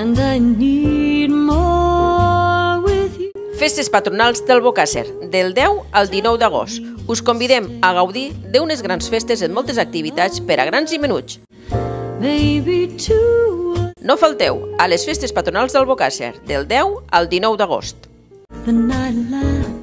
and I need more with you. Festes patronals del Bocàsser, del 10 al 19 d'agost. Us convidem a gaudir d'unes grans festes amb moltes activitats per a grans i menuts. No falteu a les festes patronals del Bocàsser, del 10 al 19 d'agost. The night light.